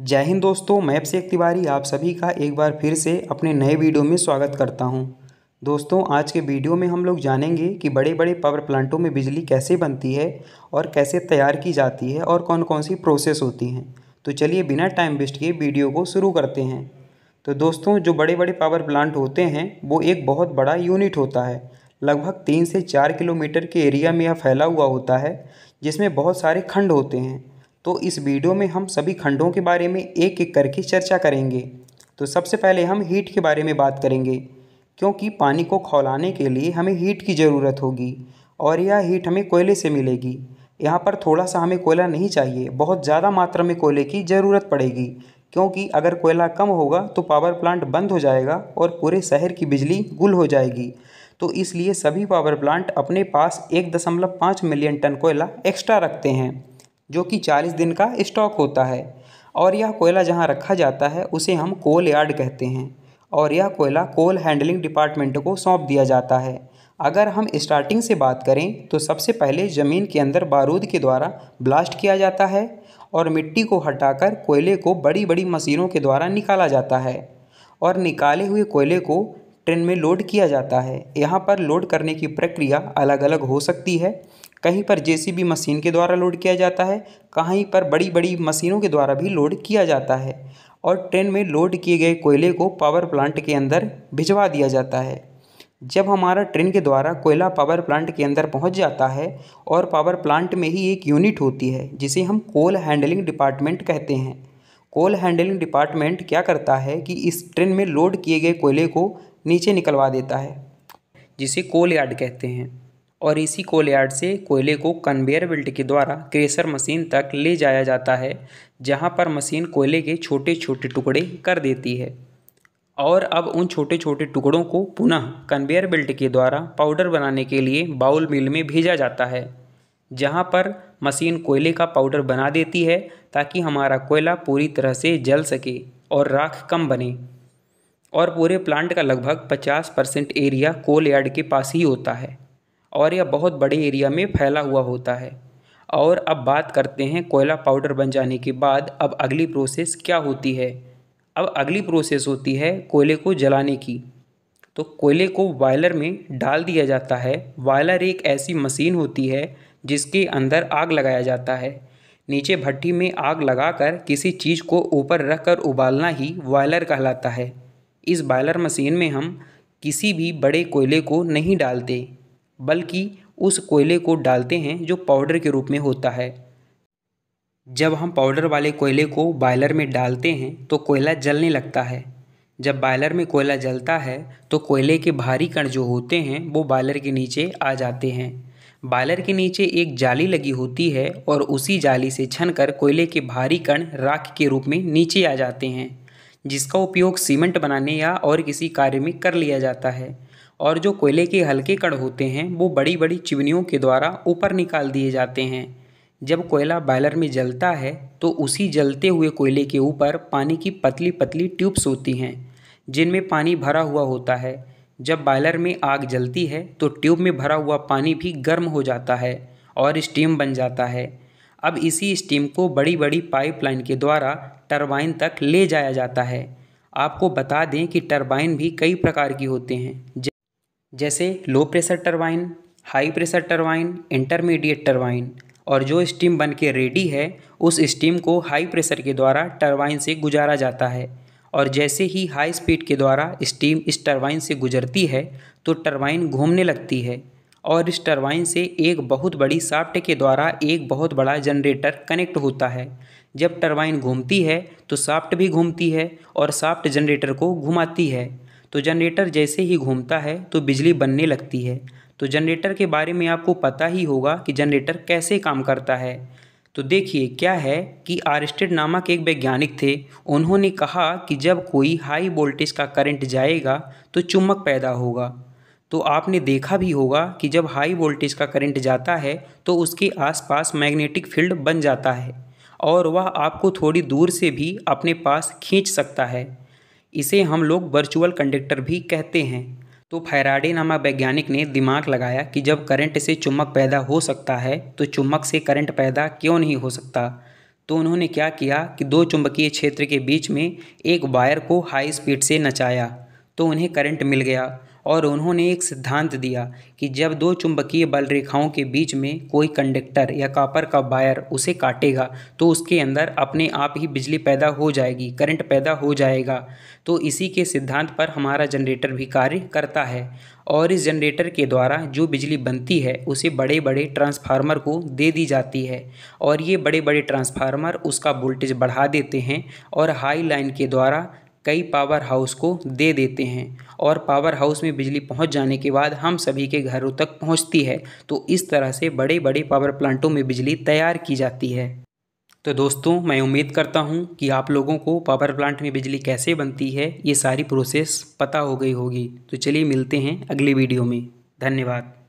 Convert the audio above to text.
जय हिंद दोस्तों, मैं से तिवारी आप सभी का एक बार फिर से अपने नए वीडियो में स्वागत करता हूँ। दोस्तों, आज के वीडियो में हम लोग जानेंगे कि बड़े बड़े पावर प्लांटों में बिजली कैसे बनती है और कैसे तैयार की जाती है और कौन कौन सी प्रोसेस होती हैं। तो चलिए बिना टाइम वेस्ट किए वीडियो को शुरू करते हैं। तो दोस्तों, जो बड़े बड़े पावर प्लांट होते हैं, वो एक बहुत बड़ा यूनिट होता है। लगभग तीन से चार किलोमीटर के एरिया में यह फैला हुआ होता है, जिसमें बहुत सारे खंड होते हैं। तो इस वीडियो में हम सभी खंडों के बारे में एक एक करके चर्चा करेंगे। तो सबसे पहले हम हीट के बारे में बात करेंगे, क्योंकि पानी को खौलाने के लिए हमें हीट की ज़रूरत होगी और यह हीट हमें कोयले से मिलेगी। यहाँ पर थोड़ा सा हमें कोयला नहीं चाहिए, बहुत ज़्यादा मात्रा में कोयले की ज़रूरत पड़ेगी, क्योंकि अगर कोयला कम होगा तो पावर प्लांट बंद हो जाएगा और पूरे शहर की बिजली गुल हो जाएगी। तो इसलिए सभी पावर प्लांट अपने पास एक दशमलव पाँच मिलियन टन कोयला एक्स्ट्रा रखते हैं। जो कि चालीस दिन का स्टॉक होता है। और यह कोयला जहाँ रखा जाता है, उसे हम कोल यार्ड कहते हैं। और यह कोयला कोल हैंडलिंग डिपार्टमेंट को सौंप दिया जाता है। अगर हम स्टार्टिंग से बात करें तो सबसे पहले ज़मीन के अंदर बारूद के द्वारा ब्लास्ट किया जाता है और मिट्टी को हटाकर कोयले को बड़ी बड़ी मशीनों के द्वारा निकाला जाता है। और निकाले हुए कोयले को ट्रेन में लोड किया जाता है। यहाँ पर लोड करने की प्रक्रिया अलग अलग हो सकती है। कहीं पर जेसीबी मशीन के द्वारा लोड किया जाता है, कहीं पर बड़ी बड़ी मशीनों के द्वारा भी लोड किया जाता है और ट्रेन में लोड किए गए कोयले को पावर प्लांट के अंदर भिजवा दिया जाता है। जब हमारा ट्रेन के द्वारा कोयला पावर प्लांट के अंदर पहुँच जाता है और पावर प्लांट में ही एक यूनिट होती है, जिसे हम कोल हैंडलिंग डिपार्टमेंट कहते हैं। कोल हैंडलिंग डिपार्टमेंट क्या करता है कि इस ट्रेन में लोड किए गए कोयले को नीचे निकलवा देता है, जिसे कोल यार्ड कहते हैं। और इसी कोल यार्ड से कोयले को कन्वेयर बेल्ट के द्वारा क्रेशर मशीन तक ले जाया जाता है, जहाँ पर मशीन कोयले के छोटे छोटे टुकड़े कर देती है। और अब उन छोटे छोटे टुकड़ों को पुनः कन्वेयर बेल्ट के द्वारा पाउडर बनाने के लिए बाउल मिल में भेजा जाता है, जहाँ पर मशीन कोयले का पाउडर बना देती है ताकि हमारा कोयला पूरी तरह से जल सके और राख कम बने। और पूरे प्लांट का लगभग 50 परसेंट एरिया कोल यार्ड के पास ही होता है। और यह बहुत बड़े एरिया में फैला हुआ होता है। और अब बात करते हैं कोयला पाउडर बन जाने के बाद अब अगली प्रोसेस क्या होती है? अब अगली प्रोसेस होती है कोयले को जलाने की। तो कोयले को बॉयलर में डाल दिया जाता है। वायलर एक ऐसी मशीन होती है जिसके अंदर आग लगाया जाता है। नीचे भट्टी में आग लगाकर किसी चीज़ को ऊपर रख कर उबालना ही बॉयलर कहलाता है। इस बॉयलर मशीन में हम किसी भी बड़े कोयले को नहीं डालते। बल्कि उस कोयले को डालते हैं जो पाउडर के रूप में होता है। जब हम पाउडर वाले कोयले को बॉयलर में डालते हैं तो कोयला जलने लगता है। जब बॉयलर में कोयला जलता है तो कोयले के भारी कण जो होते हैं, वो बॉयलर के नीचे आ जाते हैं। बॉयलर के नीचे एक जाली लगी होती है और उसी जाली से छन कर कोयले के भारी कण राख के रूप में नीचे आ जाते हैं, जिसका उपयोग सीमेंट बनाने या और किसी कार्य में कर लिया जाता है। और जो कोयले के हल्के कण होते हैं, वो बड़ी बड़ी चिमनियों के द्वारा ऊपर निकाल दिए जाते हैं। जब कोयला बॉयलर में जलता है तो उसी जलते हुए कोयले के ऊपर पानी की पतली पतली ट्यूब्स होती हैं, जिनमें पानी भरा हुआ होता है। जब बॉयलर में आग जलती है तो ट्यूब में भरा हुआ पानी भी गर्म हो जाता है और स्टीम बन जाता है। अब इसी स्टीम को बड़ी बड़ी पाइपलाइन के द्वारा टरबाइन तक ले जाया जाता है। आपको बता दें कि टरबाइन भी कई प्रकार की होते हैं जैसे low pressure turbine high pressure turbine intermediate turbine और जो स्टीम बन के रेडी है, उस स्टीम को हाई प्रेशर के द्वारा टरबाइन से गुजारा जाता है। और जैसे ही हाई स्पीड के द्वारा स्टीम इस टरबाइन से गुजरती है तो टरबाइन घूमने लगती है और इस टरबाइन से एक बहुत बड़ी साफ्ट के द्वारा एक बहुत बड़ा जनरेटर कनेक्ट होता है। जब टरबाइन घूमती है तो साफ्ट भी घूमती है और साफ्ट जनरेटर को घुमाती है। तो जनरेटर जैसे ही घूमता है तो बिजली बनने लगती है। तो जनरेटर के बारे में आपको पता ही होगा कि जनरेटर कैसे काम करता है। तो देखिए, क्या है कि आर्स्टेड नामक एक वैज्ञानिक थे। उन्होंने कहा कि जब कोई हाई वोल्टेज का करंट जाएगा तो चुम्बक पैदा होगा। तो आपने देखा भी होगा कि जब हाई वोल्टेज का करंट जाता है तो उसके आसपास मैग्नेटिक फ़ील्ड बन जाता है और वह आपको थोड़ी दूर से भी अपने पास खींच सकता है। इसे हम लोग वर्चुअल कंडक्टर भी कहते हैं। तो फैराडे नामक वैज्ञानिक ने दिमाग लगाया कि जब करंट से चुम्बक पैदा हो सकता है तो चुम्बक से करंट पैदा क्यों नहीं हो सकता? तो उन्होंने क्या किया कि दो चुंबकीय क्षेत्र के बीच में एक वायर को हाई स्पीड से नचाया तो उन्हें करंट मिल गया। और उन्होंने एक सिद्धांत दिया कि जब दो चुंबकीय बल रेखाओं के बीच में कोई कंडक्टर या कापर का वायर उसे काटेगा तो उसके अंदर अपने आप ही बिजली पैदा हो जाएगी, करंट पैदा हो जाएगा। तो इसी के सिद्धांत पर हमारा जनरेटर भी कार्य करता है और इस जनरेटर के द्वारा जो बिजली बनती है, उसे बड़े बड़े ट्रांसफार्मर को दे दी जाती है और ये बड़े बड़े ट्रांसफार्मर उसका वोल्टेज बढ़ा देते हैं और हाई लाइन के द्वारा कई पावर हाउस को दे देते हैं और पावर हाउस में बिजली पहुँच जाने के बाद हम सभी के घरों तक पहुँचती है। तो इस तरह से बड़े बड़े पावर प्लांटों में बिजली तैयार की जाती है। तो दोस्तों, मैं उम्मीद करता हूँ कि आप लोगों को पावर प्लांट में बिजली कैसे बनती है, ये सारी प्रोसेस पता हो गई होगी। तो चलिए मिलते हैं अगली वीडियो में। धन्यवाद।